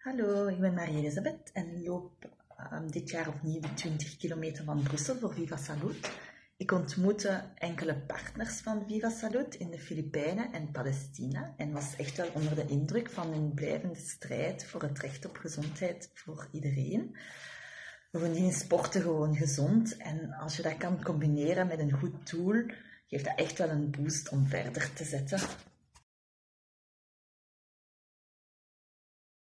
Hallo, ik ben Marie-Elisabeth en loop ehm, dit jaar opnieuw de 20 kilometer van Brussel voor Viva Salud. Ik ontmoette enkele partners van Viva Salud in de Filipijnen en Palestina en was echt wel onder de indruk van hun blijvende strijd voor het recht op gezondheid voor iedereen. Bovendien sporten gewoon gezond en als je dat kan combineren met een goed doel, geeft dat echt wel een boost om verder te zetten.